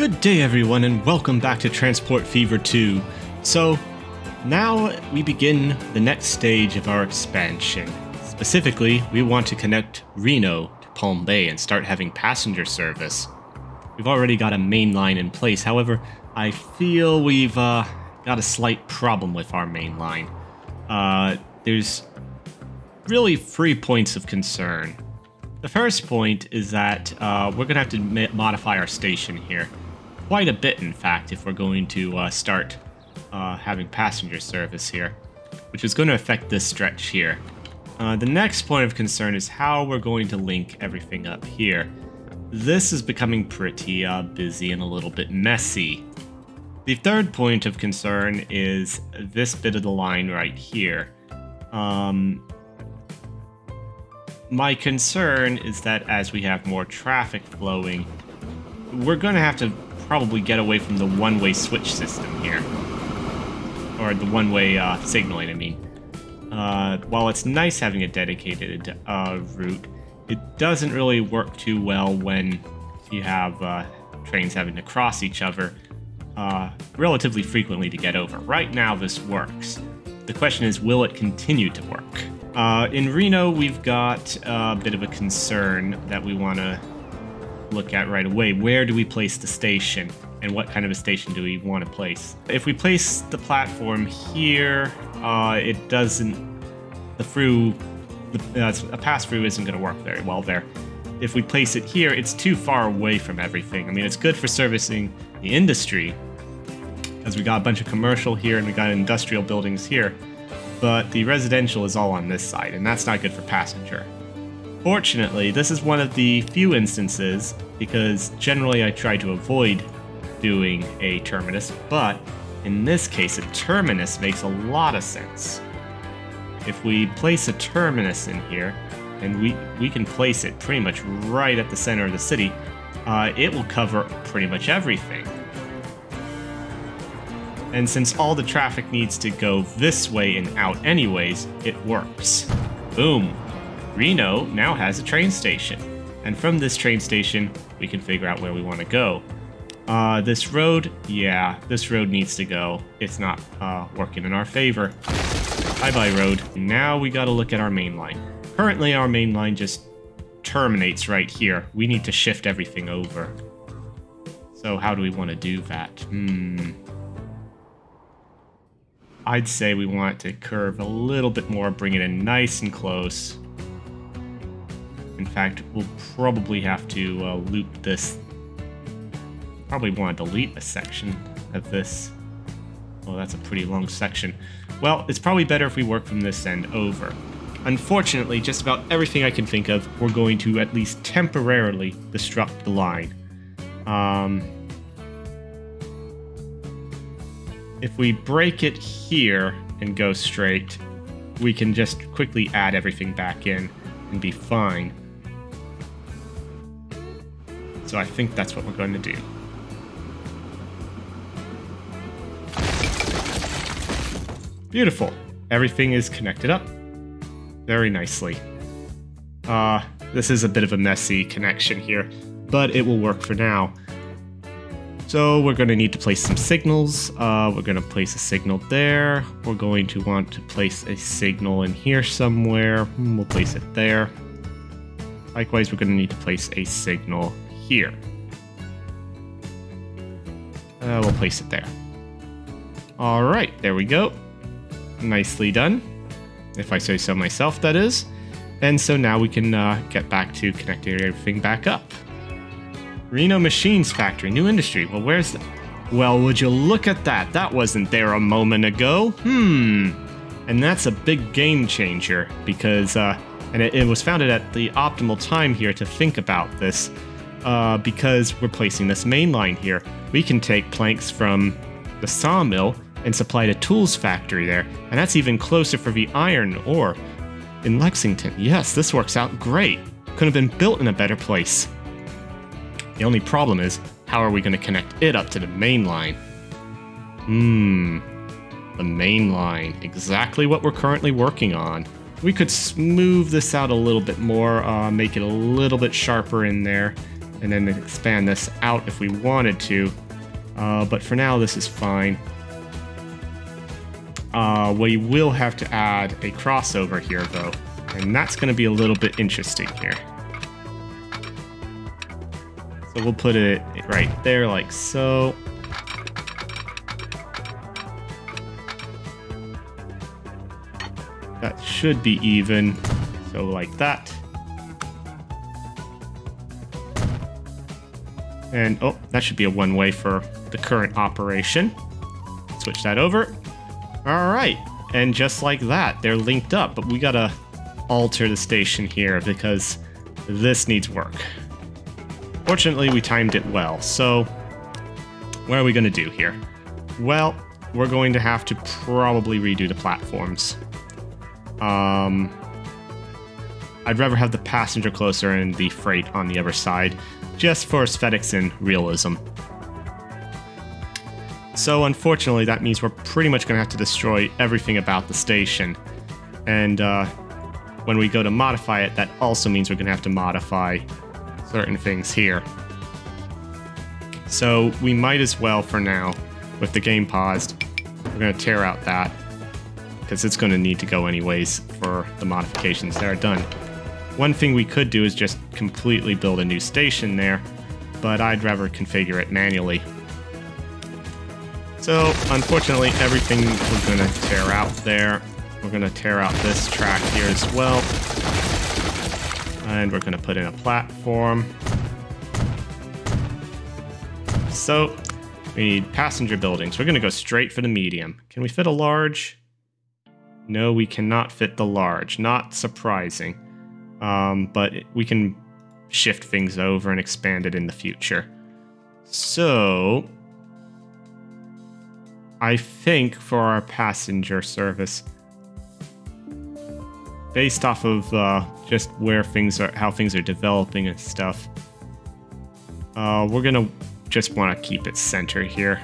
Good day, everyone, and welcome back to Transport Fever 2. So, now we begin the next stage of our expansion. Specifically, we want to connect Reno to Palm Bay and start having passenger service. We've already got a main line in place, however, I feel we've uh, got a slight problem with our main line. Uh, there's really three points of concern. The first point is that uh, we're going to have to modify our station here. Quite a bit, in fact, if we're going to uh, start uh, having passenger service here, which is going to affect this stretch here. Uh, the next point of concern is how we're going to link everything up here. This is becoming pretty uh, busy and a little bit messy. The third point of concern is this bit of the line right here. Um, my concern is that as we have more traffic flowing, we're going to have to probably get away from the one-way switch system here. Or the one-way uh, signaling, I mean. Uh, while it's nice having a dedicated uh, route, it doesn't really work too well when you have uh, trains having to cross each other uh, relatively frequently to get over. Right now, this works. The question is, will it continue to work? Uh, in Reno, we've got a bit of a concern that we want to look at right away. Where do we place the station? And what kind of a station do we want to place? If we place the platform here, uh, it doesn't... The through... The, uh, a pass-through isn't going to work very well there. If we place it here, it's too far away from everything. I mean, it's good for servicing the industry, as we got a bunch of commercial here and we got industrial buildings here but the residential is all on this side, and that's not good for passenger. Fortunately, this is one of the few instances, because generally I try to avoid doing a terminus, but in this case a terminus makes a lot of sense. If we place a terminus in here, and we, we can place it pretty much right at the center of the city, uh, it will cover pretty much everything. And since all the traffic needs to go this way and out anyways, it works. Boom. Reno now has a train station. And from this train station, we can figure out where we want to go. Uh, this road, yeah, this road needs to go. It's not uh, working in our favor. Bye-bye road. Now we gotta look at our main line. Currently, our main line just terminates right here. We need to shift everything over. So how do we want to do that? Hmm. I'd say we want to curve a little bit more, bring it in nice and close. In fact, we'll probably have to uh, loop this. Probably want to delete a section of this. Oh, that's a pretty long section. Well, it's probably better if we work from this end over. Unfortunately, just about everything I can think of, we're going to at least temporarily disrupt the line. Um, if we break it here and go straight, we can just quickly add everything back in and be fine. So I think that's what we're going to do. Beautiful. Everything is connected up very nicely. Uh, this is a bit of a messy connection here, but it will work for now. So we're going to need to place some signals. Uh, we're going to place a signal there. We're going to want to place a signal in here somewhere. Hmm, we'll place it there. Likewise, we're going to need to place a signal here. Uh, we'll place it there. All right, there we go. Nicely done. If I say so myself, that is. And so now we can uh, get back to connecting everything back up. Reno Machines Factory, new industry. Well, where's the... Well, would you look at that? That wasn't there a moment ago. Hmm. And that's a big game changer because, uh, and it, it was founded at the optimal time here to think about this uh, because we're placing this main line here. We can take planks from the sawmill and supply the tools factory there, and that's even closer for the iron ore in Lexington. Yes, this works out great. Could have been built in a better place. The only problem is, how are we going to connect it up to the main line? Hmm, the main line, exactly what we're currently working on. We could smooth this out a little bit more, uh, make it a little bit sharper in there. And then expand this out if we wanted to. Uh, but for now, this is fine. Uh, we will have to add a crossover here, though, and that's going to be a little bit interesting here. So we'll put it right there like so. That should be even, so like that. And, oh, that should be a one-way for the current operation. Switch that over. All right, and just like that, they're linked up, but we gotta alter the station here because this needs work. Fortunately, we timed it well, so what are we gonna do here? Well, we're going to have to probably redo the platforms. Um, I'd rather have the passenger closer and the freight on the other side, just for aesthetics and realism. So unfortunately, that means we're pretty much going to have to destroy everything about the station. And uh, when we go to modify it, that also means we're going to have to modify certain things here. So we might as well, for now, with the game paused, we're going to tear out that, because it's going to need to go anyways for the modifications that are done. One thing we could do is just completely build a new station there, but I'd rather configure it manually so, unfortunately, everything we're going to tear out there. We're going to tear out this track here as well. And we're going to put in a platform. So, we need passenger buildings. We're going to go straight for the medium. Can we fit a large? No, we cannot fit the large. Not surprising. Um, but we can shift things over and expand it in the future. So, I think for our passenger service, based off of uh, just where things are, how things are developing and stuff, uh, we're gonna just want to keep it center here,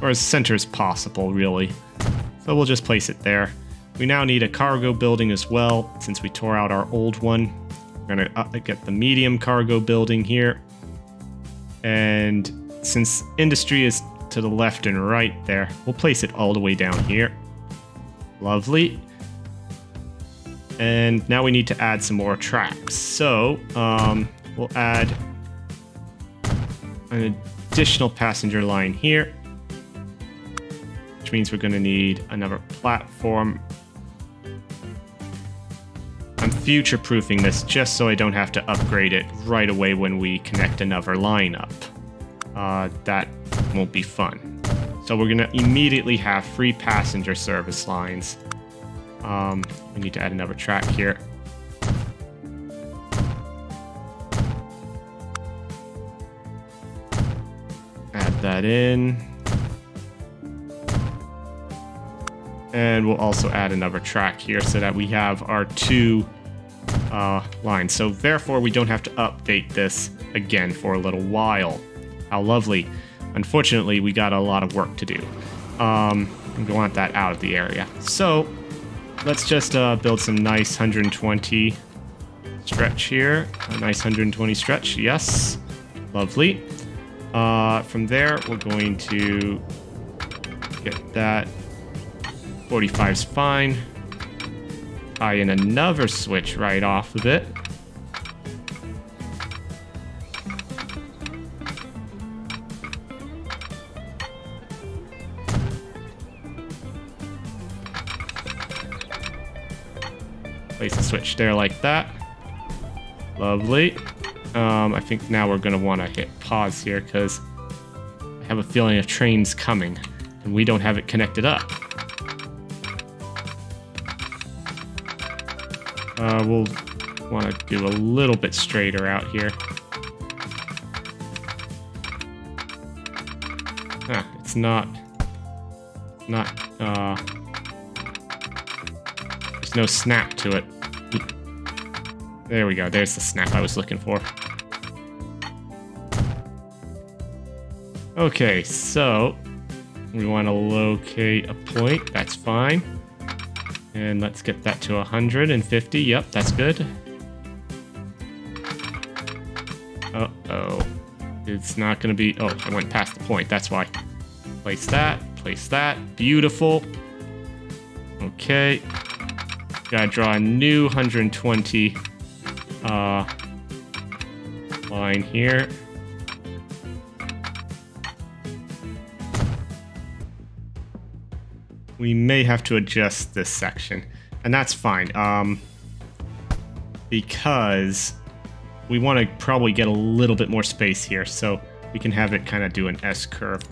or as center as possible, really. So we'll just place it there. We now need a cargo building as well, since we tore out our old one. We're gonna uh, get the medium cargo building here, and since industry is to the left and right there. We'll place it all the way down here. Lovely. And now we need to add some more tracks. So, um, we'll add an additional passenger line here, which means we're going to need another platform. I'm future-proofing this just so I don't have to upgrade it right away when we connect another line up. Uh, that won't be fun. So we're gonna immediately have free passenger service lines. Um, we need to add another track here. Add that in. And we'll also add another track here so that we have our two uh, lines. So therefore, we don't have to update this again for a little while. How lovely. Unfortunately, we got a lot of work to do. Um, we want that out of the area. So let's just uh, build some nice 120 stretch here. A nice 120 stretch, yes. Lovely. Uh, from there, we're going to get that. 45's fine. Tie in another switch right off of it. Place a switch there like that. Lovely. Um, I think now we're going to want to hit pause here because I have a feeling a train's coming and we don't have it connected up. Uh, we'll want to do a little bit straighter out here. Ah, it's not, not, uh, there's no snap to it. There we go. There's the snap I was looking for. Okay, so we want to locate a point. That's fine. And let's get that to 150. Yep, that's good. Uh-oh. It's not going to be... Oh, I went past the point. That's why. Place that. Place that. Beautiful. Okay. Gotta draw a new 120 uh, line here. We may have to adjust this section, and that's fine. Um, because we want to probably get a little bit more space here, so we can have it kind of do an S curve.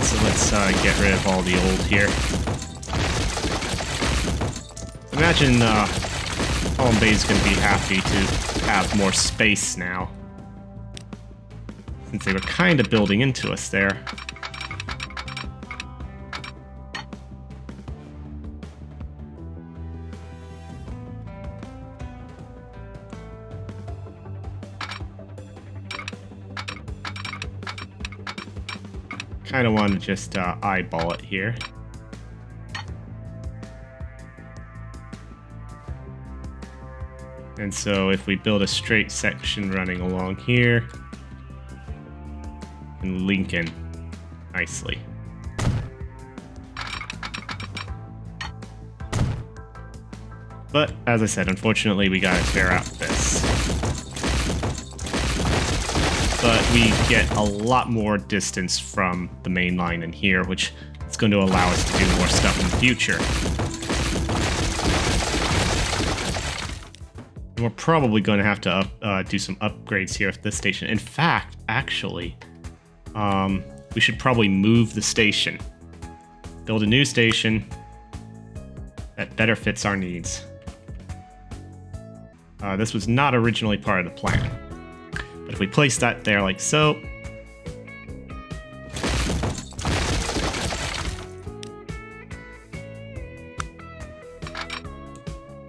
So let's uh, get rid of all the old here. Imagine uh, Column is going to be happy to have more space now. Since they were kind of building into us there. kind of want to just uh, eyeball it here. And so if we build a straight section running along here, and link in nicely. But, as I said, unfortunately we gotta tear out this but we get a lot more distance from the main line in here, which is going to allow us to do more stuff in the future. we're probably going to have to up, uh, do some upgrades here at this station. In fact, actually, um, we should probably move the station. Build a new station that better fits our needs. Uh, this was not originally part of the plan. But if we place that there like so,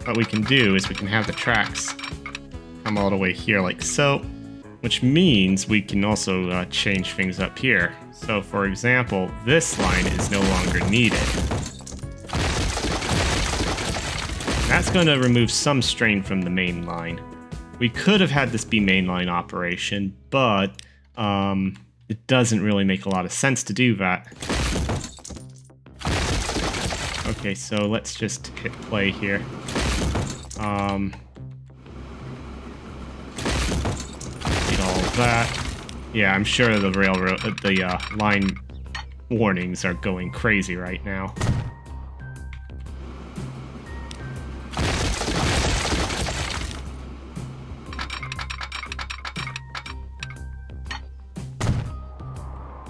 what we can do is we can have the tracks come all the way here like so, which means we can also uh, change things up here. So for example, this line is no longer needed. That's going to remove some strain from the main line. We could have had this be mainline operation, but um, it doesn't really make a lot of sense to do that. Okay, so let's just hit play here. Um, that. Yeah, I'm sure the railroad, the uh, line warnings are going crazy right now.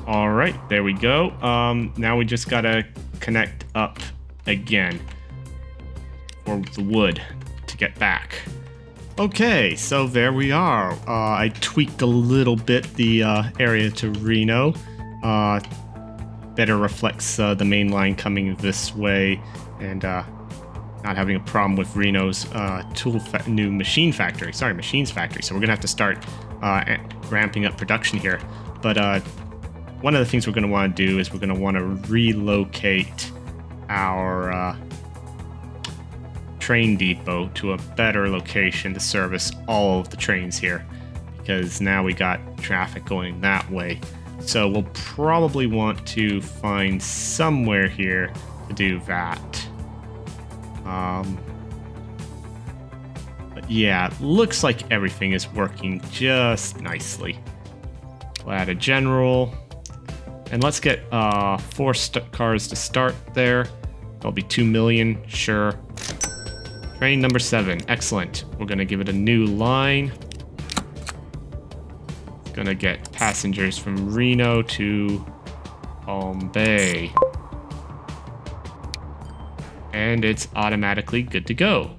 All right, there we go. Um, now we just gotta connect up again for the wood to get back. Okay, so there we are. Uh, I tweaked a little bit the uh, area to Reno. Uh, better reflects uh, the main line coming this way and uh, not having a problem with Reno's uh, tool new machine factory. Sorry, machines factory. So we're gonna have to start ramping up production here. But one of the things we're going to want to do is we're going to want to relocate our train depot to a better location to service all of the trains here because now we got traffic going that way. So we'll probably want to find somewhere here to do that. Um, but yeah, looks like everything is working just nicely. We'll add a general. And let's get uh, four cars to start there. That'll be 2 million, sure. Train number 7, excellent. We're gonna give it a new line. It's gonna get passengers from Reno to Palm Bay. And it's automatically good to go.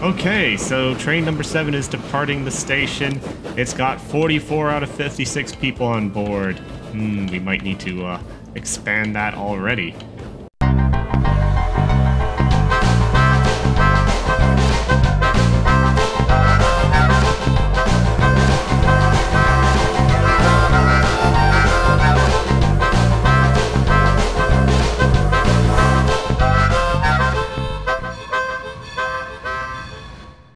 Okay, so train number 7 is departing the station. It's got 44 out of 56 people on board. Hmm, we might need to uh, expand that already.